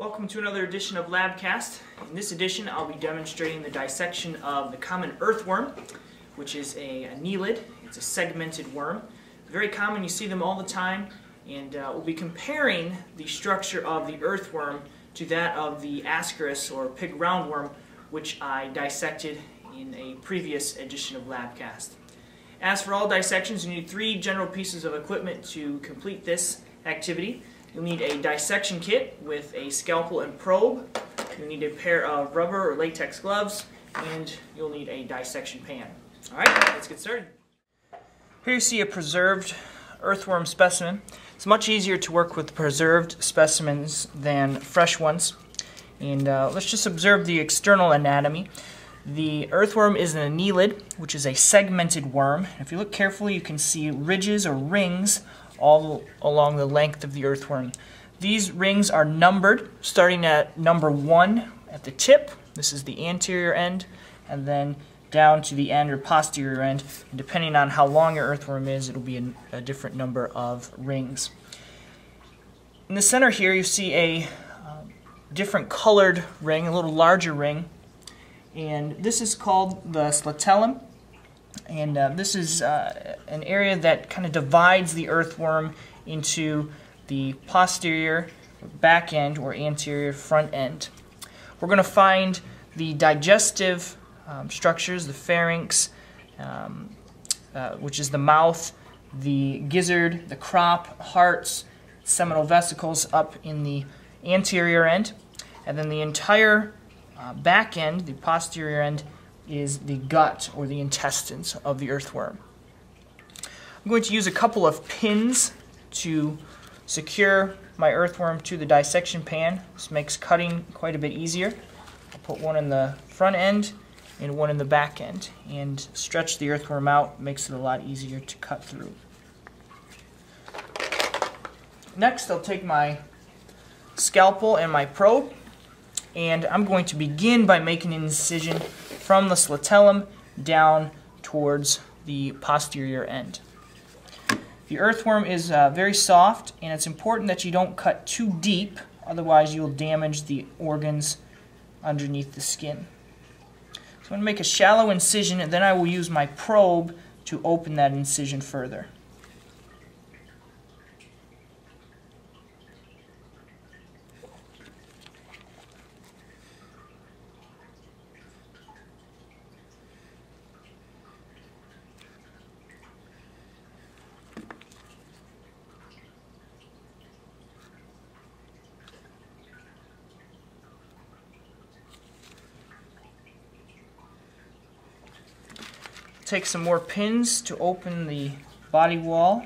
Welcome to another edition of Labcast. In this edition, I'll be demonstrating the dissection of the common earthworm, which is a, annelid. It's a segmented worm. Very common, you see them all the time, and uh, we'll be comparing the structure of the earthworm to that of the ascaris or pig roundworm, which I dissected in a previous edition of Labcast. As for all dissections, you need three general pieces of equipment to complete this activity. You'll need a dissection kit with a scalpel and probe. You'll need a pair of rubber or latex gloves, and you'll need a dissection pan. All right, let's get started. Here you see a preserved earthworm specimen. It's much easier to work with preserved specimens than fresh ones. And uh, let's just observe the external anatomy. The earthworm is an annelid, which is a segmented worm. If you look carefully, you can see ridges or rings all along the length of the earthworm. These rings are numbered, starting at number one at the tip. This is the anterior end, and then down to the end or posterior end. And depending on how long your earthworm is, it'll be a, a different number of rings. In the center here, you see a uh, different colored ring, a little larger ring, and this is called the clitellum. And uh, this is uh, an area that kind of divides the earthworm into the posterior back end or anterior front end. We're going to find the digestive um, structures, the pharynx, um, uh, which is the mouth, the gizzard, the crop, hearts, seminal vesicles up in the anterior end, and then the entire uh, back end, the posterior end, is the gut or the intestines of the earthworm. I'm going to use a couple of pins to secure my earthworm to the dissection pan. This makes cutting quite a bit easier. I'll put one in the front end and one in the back end and stretch the earthworm out makes it a lot easier to cut through. Next I'll take my scalpel and my probe and I'm going to begin by making an incision from the clitellum down towards the posterior end. The earthworm is uh, very soft and it's important that you don't cut too deep otherwise you'll damage the organs underneath the skin. So I'm going to make a shallow incision and then I will use my probe to open that incision further. Take some more pins to open the body wall.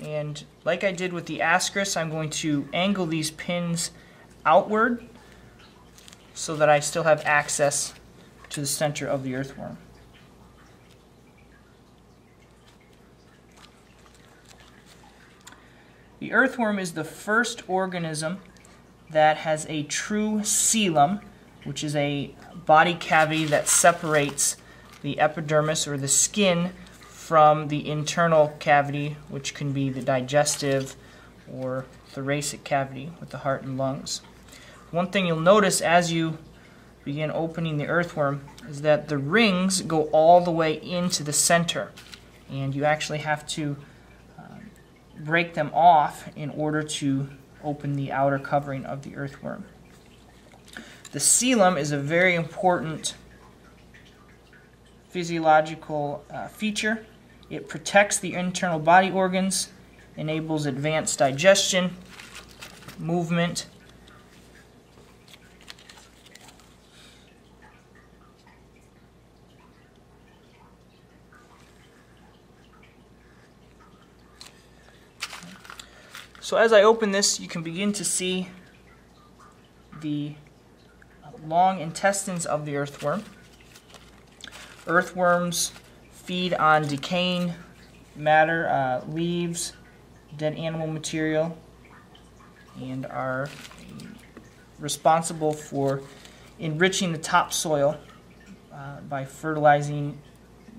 And like I did with the ascaris, I'm going to angle these pins outward so that I still have access to the center of the earthworm. The earthworm is the first organism that has a true coelom, which is a body cavity that separates the epidermis or the skin from the internal cavity, which can be the digestive or thoracic cavity with the heart and lungs. One thing you'll notice as you begin opening the earthworm is that the rings go all the way into the center and you actually have to uh, break them off in order to open the outer covering of the earthworm. The coelom is a very important physiological uh, feature. It protects the internal body organs, enables advanced digestion, movement, So as I open this, you can begin to see the long intestines of the earthworm. Earthworms feed on decaying matter, uh, leaves, dead animal material, and are responsible for enriching the topsoil uh, by fertilizing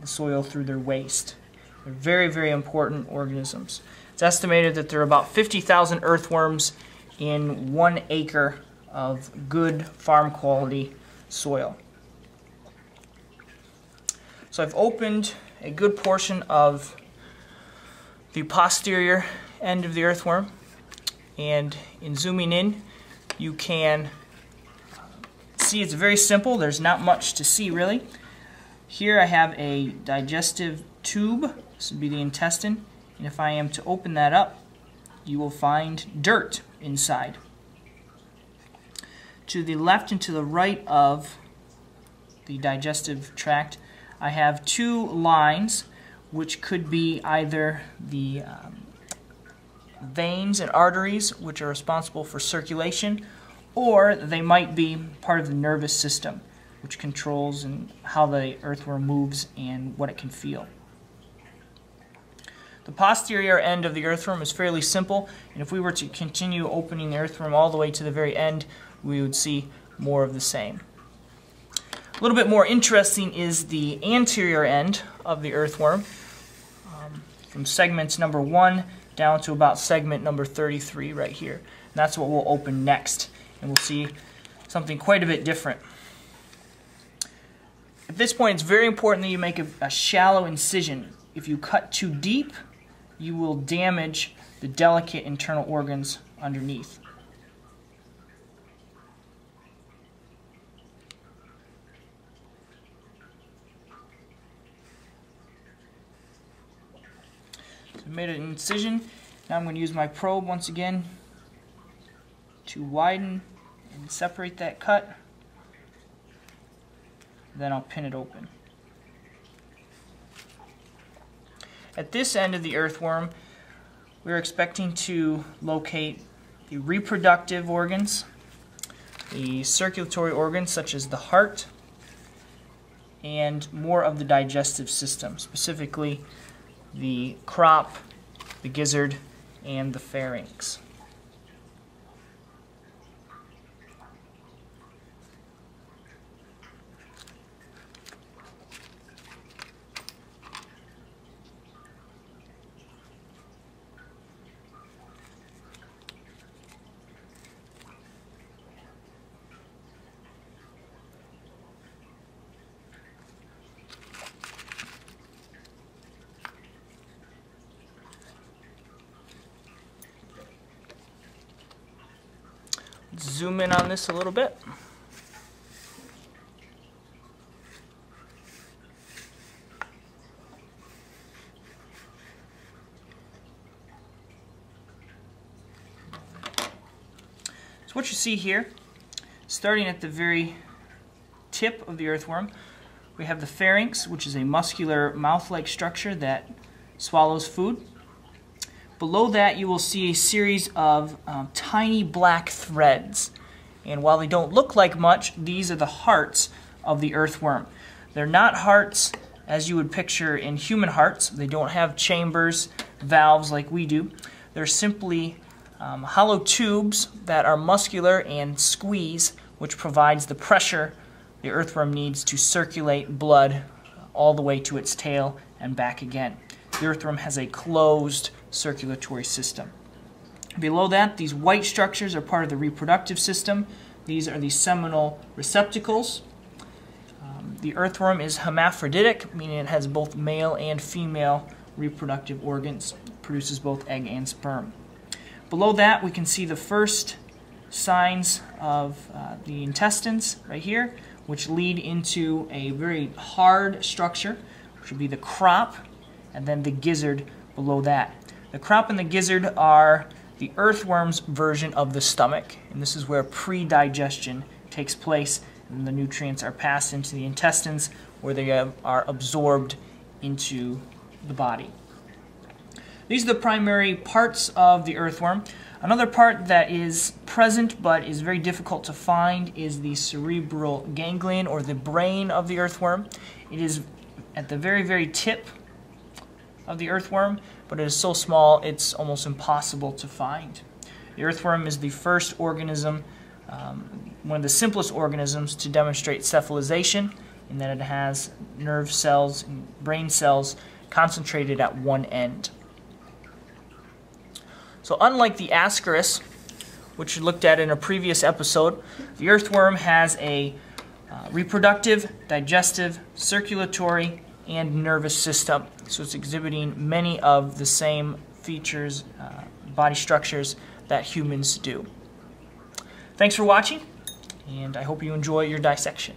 the soil through their waste. They're very, very important organisms. It's estimated that there are about 50,000 earthworms in one acre of good farm quality soil. So I've opened a good portion of the posterior end of the earthworm and in zooming in you can see it's very simple. There's not much to see really. Here I have a digestive tube. This would be the intestine. And if I am to open that up you will find dirt inside to the left and to the right of the digestive tract I have two lines which could be either the um, veins and arteries which are responsible for circulation or they might be part of the nervous system which controls and how the earthworm moves and what it can feel. The posterior end of the earthworm is fairly simple, and if we were to continue opening the earthworm all the way to the very end, we would see more of the same. A little bit more interesting is the anterior end of the earthworm, um, from segments number 1 down to about segment number 33 right here. And that's what we'll open next, and we'll see something quite a bit different. At this point, it's very important that you make a, a shallow incision. If you cut too deep, you will damage the delicate internal organs underneath. Made an incision. Now I'm going to use my probe once again to widen and separate that cut. Then I'll pin it open. At this end of the earthworm, we're expecting to locate the reproductive organs, the circulatory organs such as the heart, and more of the digestive system, specifically the crop, the gizzard, and the pharynx. Zoom in on this a little bit. So what you see here, starting at the very tip of the earthworm, we have the pharynx, which is a muscular mouth-like structure that swallows food. Below that you will see a series of um, tiny black threads. And while they don't look like much, these are the hearts of the earthworm. They're not hearts as you would picture in human hearts. They don't have chambers, valves like we do. They're simply um, hollow tubes that are muscular and squeeze, which provides the pressure the earthworm needs to circulate blood all the way to its tail and back again. The earthworm has a closed circulatory system. Below that, these white structures are part of the reproductive system. These are the seminal receptacles. Um, the earthworm is hermaphroditic, meaning it has both male and female reproductive organs. Produces both egg and sperm. Below that, we can see the first signs of uh, the intestines right here, which lead into a very hard structure, which would be the crop, and then the gizzard below that. The crop and the gizzard are the earthworm's version of the stomach, and this is where pre-digestion takes place, and the nutrients are passed into the intestines where they are absorbed into the body. These are the primary parts of the earthworm. Another part that is present but is very difficult to find is the cerebral ganglion or the brain of the earthworm. It is at the very, very tip of the earthworm, but it is so small it's almost impossible to find. The earthworm is the first organism, um, one of the simplest organisms to demonstrate cephalization in that it has nerve cells and brain cells concentrated at one end. So unlike the Ascaris, which we looked at in a previous episode, the earthworm has a uh, reproductive, digestive, circulatory, and nervous system. So it's exhibiting many of the same features, uh, body structures that humans do. Thanks for watching, and I hope you enjoy your dissection.